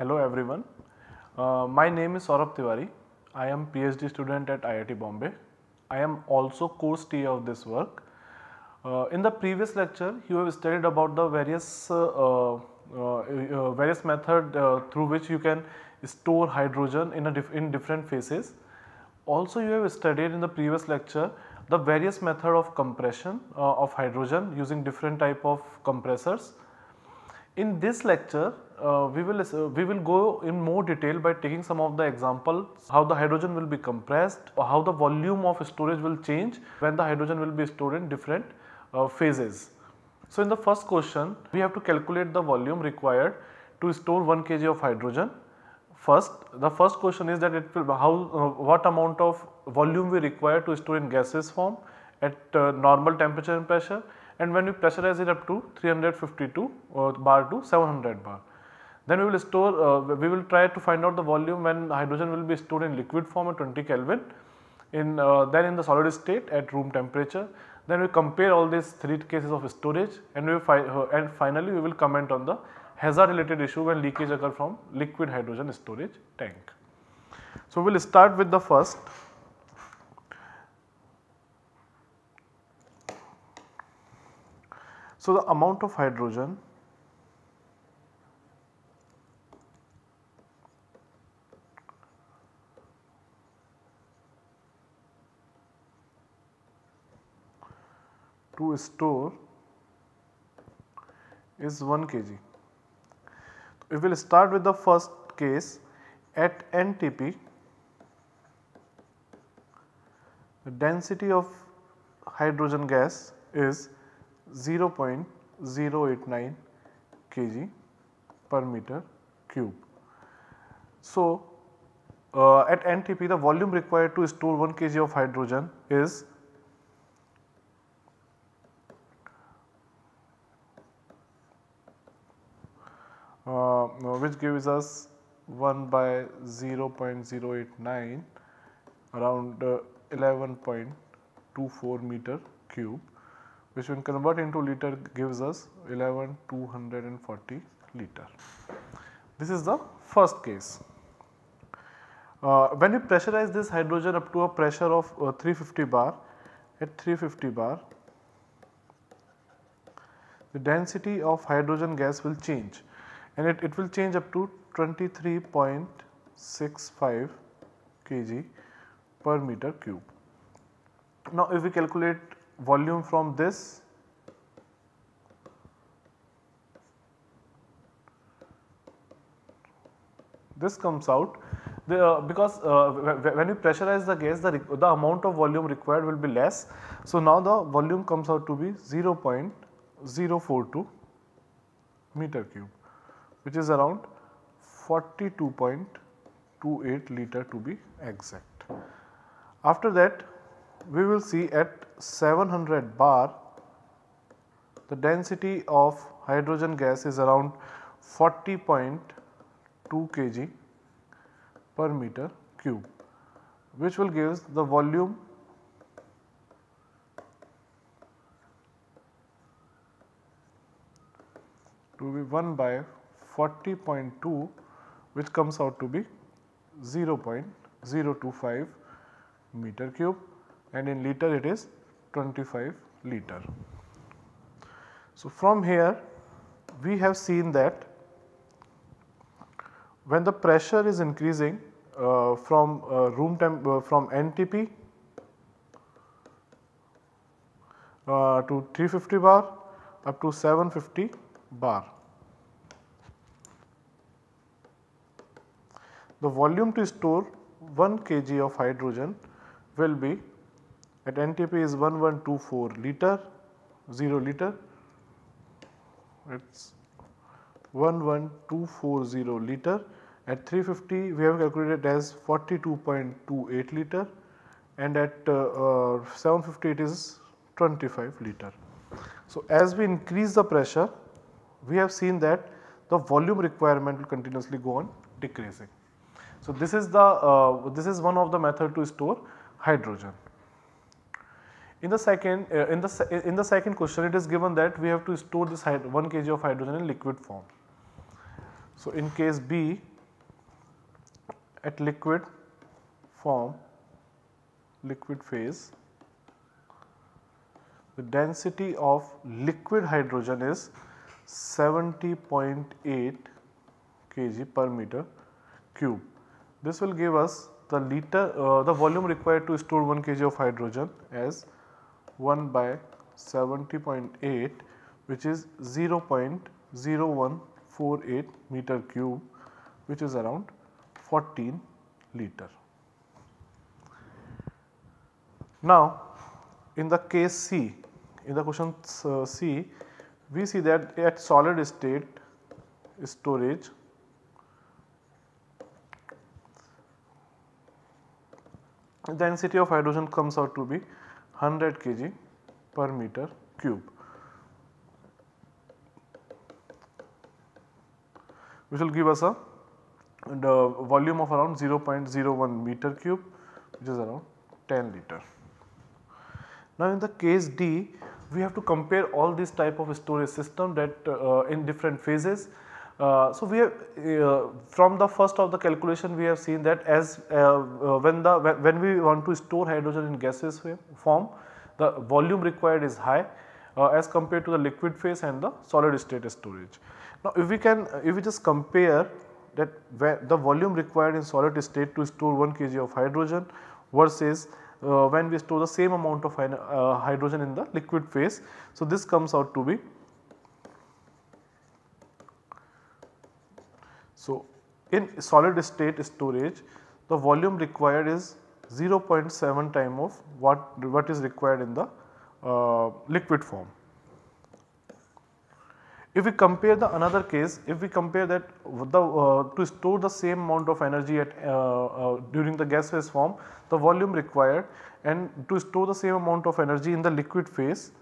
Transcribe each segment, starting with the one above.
Hello everyone. Uh, my name is Saurabh Tiwari. I am PhD student at IIT Bombay. I am also course TA of this work. Uh, in the previous lecture, you have studied about the various uh, various method uh, through which you can store hydrogen in a dif in different phases. Also, you have studied in the previous lecture the various method of compression of hydrogen using different type of compressors. In this lecture, uh, we will uh, we will go in more detail by taking some of the examples how the hydrogen will be compressed how the volume of storage will change when the hydrogen will be stored in different uh, phases. So, in the first question we have to calculate the volume required to store 1 kg of hydrogen. First the first question is that it will how uh, what amount of volume we require to store in gaseous form at uh, normal temperature and pressure and when we pressurize it up to 352 uh, bar to 700 bar. Then we will store, uh, we will try to find out the volume when hydrogen will be stored in liquid form at 20 Kelvin, in uh, then in the solid state at room temperature. Then we compare all these three cases of storage and we fi uh, and finally we will comment on the hazard related issue when leakage occur from liquid hydrogen storage tank. So, we will start with the first So, the amount of hydrogen to store is 1 kg. We will start with the first case at NTP the density of hydrogen gas is 0.089 kg per meter cube. So, uh, at NTP the volume required to store 1 kg of hydrogen is which gives us 1 by 0.089 around uh, 11.24 meter cube which when convert into liter gives us 11240 liter. This is the first case. Uh, when we pressurize this hydrogen up to a pressure of uh, 350 bar, at 350 bar the density of hydrogen gas will change and it, it will change up to 23.65 kg per meter cube. Now if we calculate volume from this this comes out the, uh, because uh, when you pressurize the gas the, the amount of volume required will be less. So, now the volume comes out to be 0.042 meter cube which is around 42.28 liter to be exact. After that we will see at 700 bar the density of hydrogen gas is around 40.2 kg per meter cube which will give the volume to be 1 by 40.2 which comes out to be 0.025 meter cube and in liter it is 25 liter. So, from here we have seen that when the pressure is increasing uh, from uh, room temp uh, from NTP uh, to 350 bar up to 750 bar. The volume to store 1 kg of hydrogen will be at NTP is 1124 liter 0 liter it is 11240 liter at 350 we have calculated as 42.28 liter and at uh, uh, 750 it is 25 liter. So, as we increase the pressure we have seen that the volume requirement will continuously go on decreasing. So, this is the uh, this is one of the method to store hydrogen. In the second uh, in the in the second question it is given that we have to store this 1 kg of hydrogen in liquid form. So, in case B at liquid form liquid phase the density of liquid hydrogen is 70.8 kg per meter cube. This will give us the liter uh, the volume required to store 1 kg of hydrogen as 1 by 70.8 which is 0.0148 meter cube which is around 14 liter. Now in the case C in the question uh, C we see that at solid state storage density of hydrogen comes out to be 100 kg per meter cube which will give us a the volume of around 0.01 meter cube which is around 10 liter. Now in the case D we have to compare all these type of storage system that uh, in different phases. Uh, so we have uh, from the first of the calculation we have seen that as uh, uh, when the when we want to store hydrogen in gaseous form the volume required is high uh, as compared to the liquid phase and the solid state storage. Now if we can if we just compare that the volume required in solid state to store 1 kg of hydrogen versus when we store the same amount of hydrogen in the liquid phase. So, this comes out to be so in solid state storage the volume required is 0.7 time of what what is required in the uh, liquid form. If we compare the another case, if we compare that the uh, to store the same amount of energy at uh, uh, during the gas phase form, the volume required and to store the same amount of energy in the liquid phase,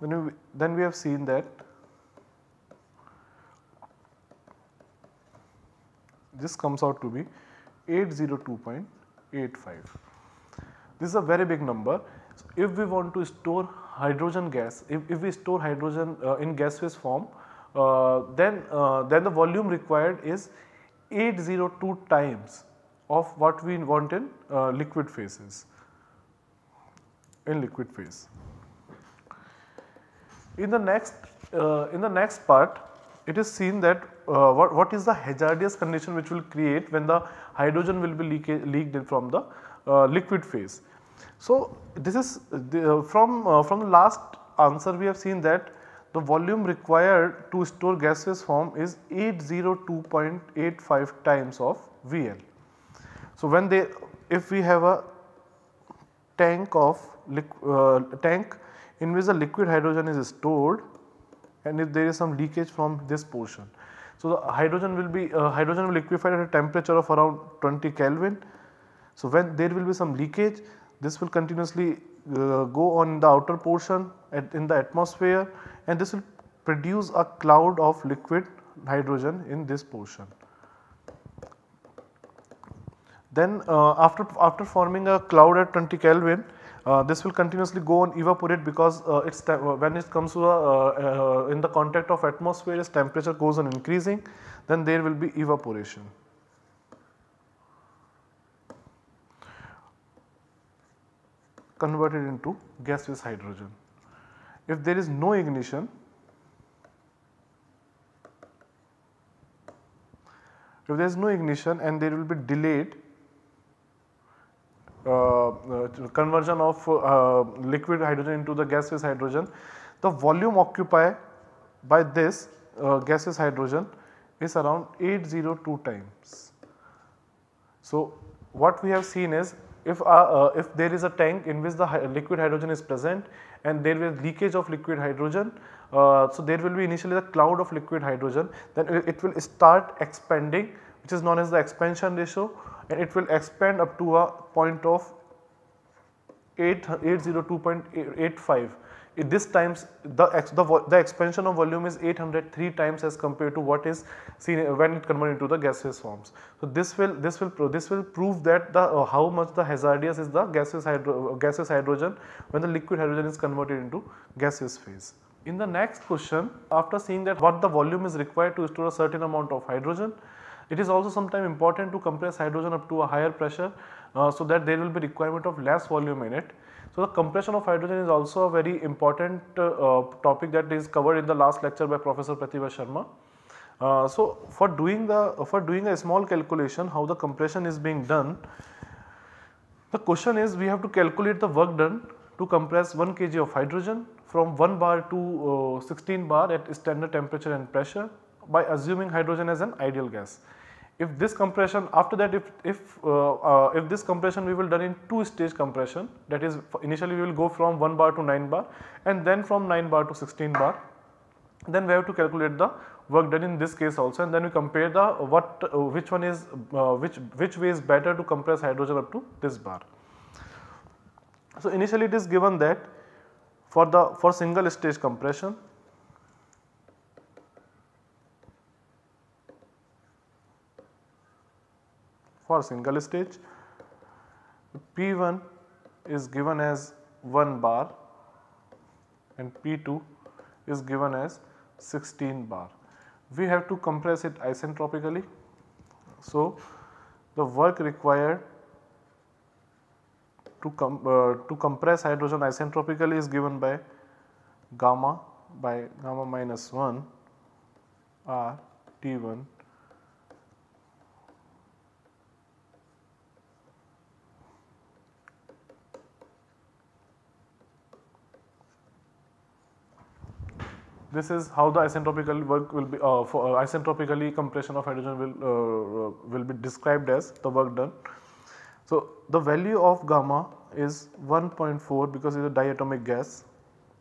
then we, then we have seen that this comes out to be 802.85. This is a very big number. So, if we want to store hydrogen gas, if, if we store hydrogen uh, in gaseous form, uh, then, uh, then the volume required is 802 times of what we want in uh, liquid phases, in liquid phase. In the next, uh, in the next part, it is seen that uh, what, what is the hazardous condition which will create when the hydrogen will be leak, leaked from the liquid phase. So, this is the, uh, from, uh, from the last answer we have seen that the volume required to store gaseous form is 802.85 times of VL. So, when they if we have a tank of uh, tank in which the liquid hydrogen is stored and if there is some leakage from this portion. So, the hydrogen will be uh, hydrogen will liquefy at a temperature of around 20 Kelvin. So, when there will be some leakage this will continuously uh, go on the outer portion at, in the atmosphere and this will produce a cloud of liquid hydrogen in this portion. Then uh, after, after forming a cloud at 20 Kelvin uh, this will continuously go and evaporate because uh, it's uh, when it comes to uh, in the contact of atmosphere its temperature goes on increasing then there will be evaporation. converted into gaseous hydrogen. If there is no ignition, if there is no ignition and there will be delayed conversion of uh, liquid hydrogen into the gaseous hydrogen, the volume occupied by this uh, gaseous hydrogen is around 802 times. So, what we have seen is if, uh, uh, if there is a tank in which the liquid hydrogen is present and there is leakage of liquid hydrogen, uh, so there will be initially the cloud of liquid hydrogen then it will start expanding which is known as the expansion ratio and it will expand up to a point of 8, 802.85 this times the, the, the expansion of volume is 803 times as compared to what is seen when it converted into the gaseous forms. So this will this will this will prove that the uh, how much the hazardous is the gaseous hydro, gaseous hydrogen when the liquid hydrogen is converted into gaseous phase. In the next question after seeing that what the volume is required to store a certain amount of hydrogen it is also sometimes important to compress hydrogen up to a higher pressure uh, so that there will be requirement of less volume in it. So, the compression of hydrogen is also a very important uh, topic that is covered in the last lecture by Professor Pratibha Sharma. Uh, so, for doing the for doing a small calculation how the compression is being done, the question is we have to calculate the work done to compress 1 kg of hydrogen from 1 bar to uh, 16 bar at standard temperature and pressure by assuming hydrogen as an ideal gas if this compression after that if if uh, uh, if this compression we will done in two stage compression that is initially we will go from 1 bar to 9 bar and then from 9 bar to 16 bar then we have to calculate the work done in this case also and then we compare the what uh, which one is uh, which which way is better to compress hydrogen up to this bar. So initially it is given that for the for single stage compression for single stage. P1 is given as 1 bar and P2 is given as 16 bar. We have to compress it isentropically. So, the work required to, com uh, to compress hydrogen isentropically is given by gamma by gamma minus 1 R T1 this is how the isentropical work will be uh, for uh, isentropically compression of hydrogen will uh, uh, will be described as the work done. So, the value of gamma is 1.4 because it is a diatomic gas.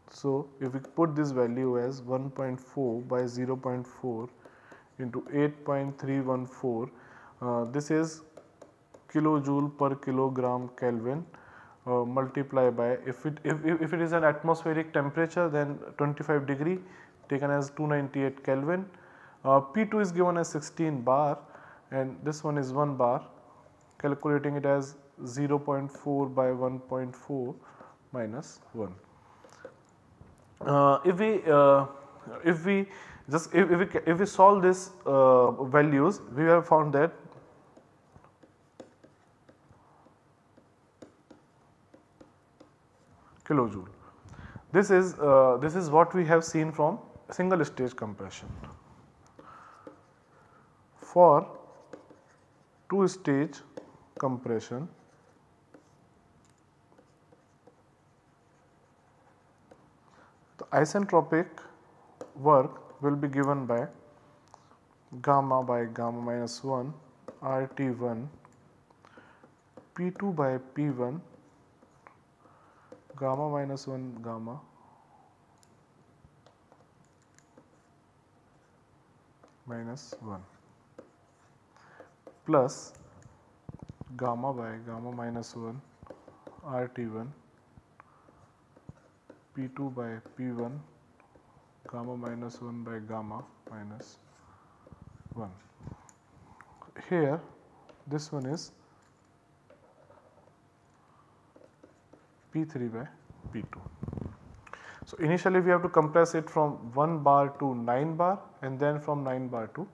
So, if we put this value as 1.4 by 0.4 into 8.314 uh, this is kilojoule per kilogram Kelvin uh, multiply by if it if, if it is an atmospheric temperature then 25 degree taken as 298 Kelvin. Uh, P2 is given as 16 bar and this one is 1 bar calculating it as 0.4 by 1.4 minus 1. Uh, if we uh, if we just if, if, we if we solve this uh, values we have found that kilojoule. This is uh, this is what we have seen from single stage compression. For two stage compression the isentropic work will be given by gamma by gamma minus 1 RT1 P2 by P1 gamma minus 1 gamma. Minus 1 plus gamma by gamma minus 1 RT1 P2 by P1 gamma minus 1 by gamma minus 1. Here this one is P3 by P2. So, initially we have to compress it from 1 bar to 9 bar and then from 9 bar to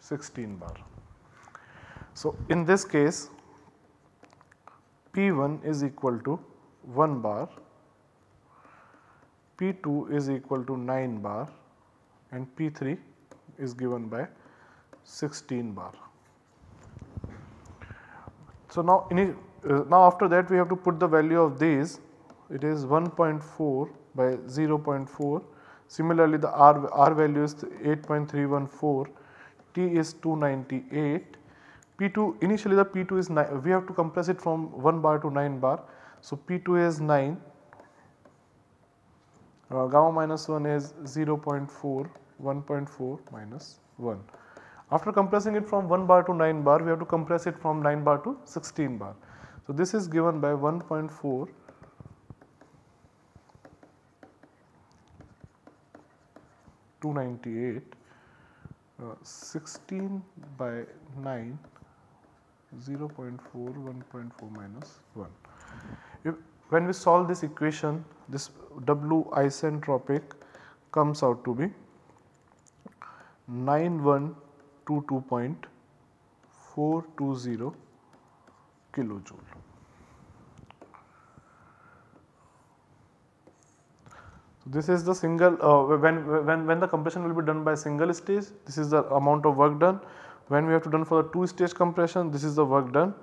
16 bar. So, in this case P1 is equal to 1 bar, P2 is equal to 9 bar and P3 is given by 16 bar. So, now now after that we have to put the value of these it is 1.4 by 0.4 similarly the R, R value is 8.314 T is 298 P2 initially the P2 is 9 we have to compress it from 1 bar to 9 bar. So P2 is 9 uh, gamma minus 1 is 0.4 1.4 minus 1 after compressing it from 1 bar to 9 bar we have to compress it from 9 bar to 16 bar so, this is given by 1.4 298 uh, 16 by 9 0 0.4 1.4 minus 1 if when we solve this equation this w isentropic comes out to be 9122.420 kilojoule this is the single uh, when, when, when the compression will be done by single stage this is the amount of work done when we have to done for the two stage compression this is the work done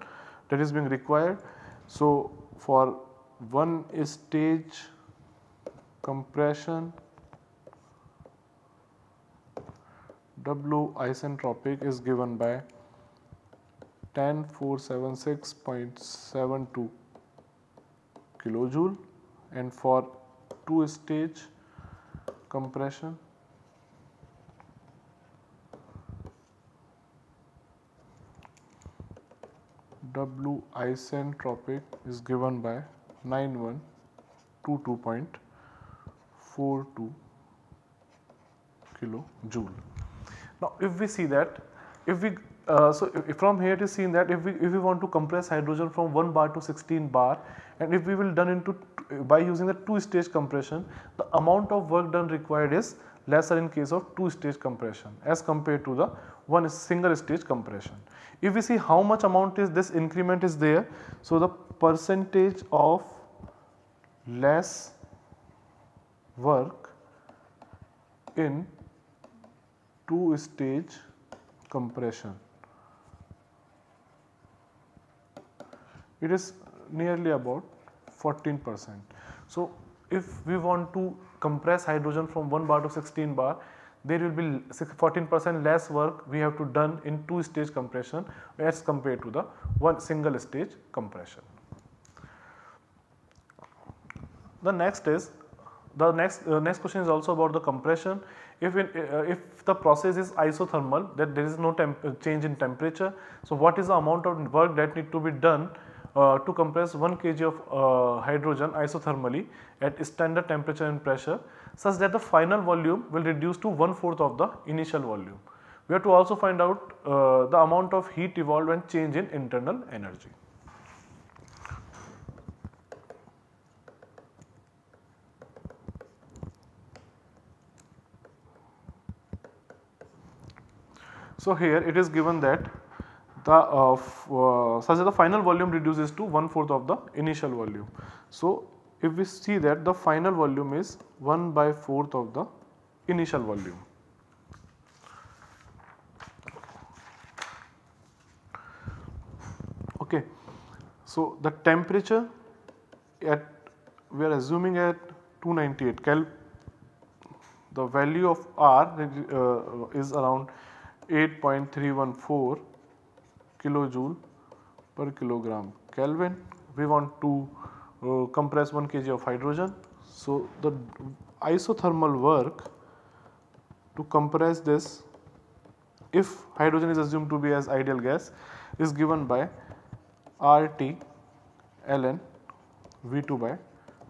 that is being required. So, for one stage compression W isentropic is given by 10476.72 kilojoule and for two stage compression W isentropic is given by 9122.42 kilojoule. Now, if we see that if we uh, so from here it is seen that if we if we want to compress hydrogen from 1 bar to 16 bar and if we will done into by using the two stage compression the amount of work done required is lesser in case of two stage compression as compared to the one single stage compression. If we see how much amount is this increment is there so the percentage of less work in two stage compression it is nearly about 14 percent. So, if we want to compress hydrogen from 1 bar to 16 bar there will be 14 percent less work we have to done in two stage compression as compared to the one single stage compression. The next is the next uh, next question is also about the compression if in, uh, if the process is isothermal that there is no uh, change in temperature so what is the amount of work that need to be done uh, to compress 1 kg of uh, hydrogen isothermally at standard temperature and pressure such that the final volume will reduce to one fourth of the initial volume. We have to also find out uh, the amount of heat evolved and change in internal energy. So, here it is given that the uh, uh, such that the final volume reduces to one fourth of the initial volume. So, if we see that the final volume is 1 by fourth of the initial volume. Okay. So, the temperature at we are assuming at 298 Kel the value of R uh, is around 8.314 kilo joule per kilogram kelvin we want to compress one K G of hydrogen so the isothermal work to compress this if hydrogen is assume to be as ideal gas is given by R T L N V two by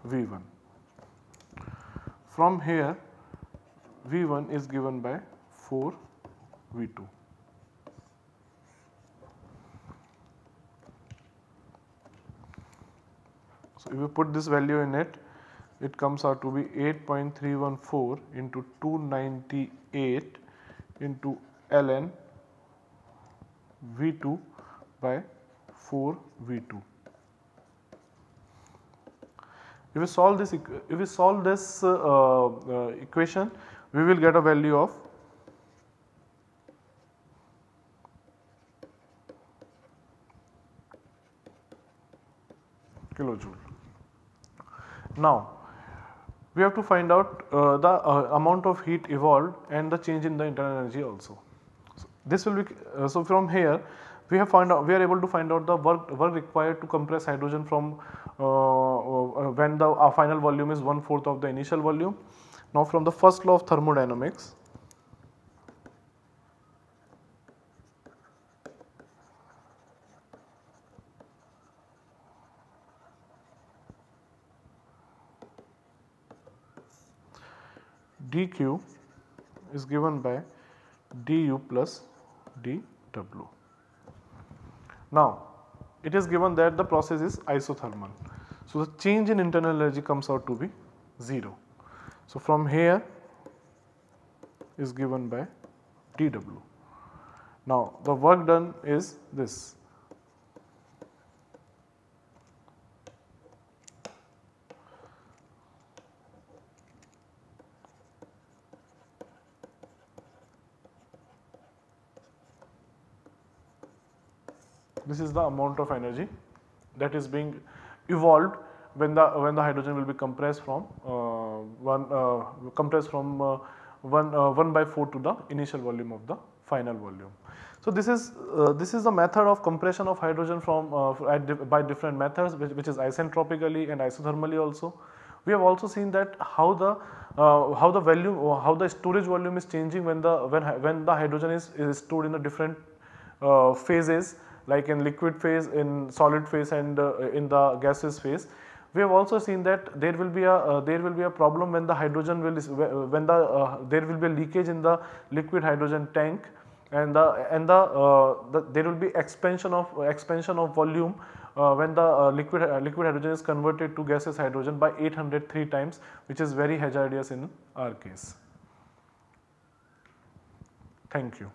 V one from here V one is given by four V two If you put this value in it, it comes out to be 8.314 into 298 into ln V2 by 4 V2. If we solve this, if we solve this uh, uh, equation, we will get a value of kilojoule. Now, we have to find out uh, the uh, amount of heat evolved and the change in the internal energy also. So, this will be uh, so from here we have found out we are able to find out the work work required to compress hydrogen from uh, uh, when the final volume is one fourth of the initial volume. Now, from the first law of thermodynamics dq is given by du plus dw. Now it is given that the process is isothermal. So the change in internal energy comes out to be 0. So from here is given by dw. Now the work done is this this is the amount of energy that is being evolved when the when the hydrogen will be compressed from uh, one uh, compressed from uh, one uh, 1 by 4 to the initial volume of the final volume. So this is uh, this is the method of compression of hydrogen from uh, by different methods which, which is isentropically and isothermally also. We have also seen that how the how the volume how the storage volume is changing when the when when the hydrogen is, is stored in the different phases like in liquid phase, in solid phase and uh, in the gaseous phase. We have also seen that there will be a uh, there will be a problem when the hydrogen will when the uh, there will be a leakage in the liquid hydrogen tank and the and the, uh, the there will be expansion of expansion of volume uh, when the uh, liquid liquid hydrogen is converted to gaseous hydrogen by 803 times which is very hazardous in our case. Thank you.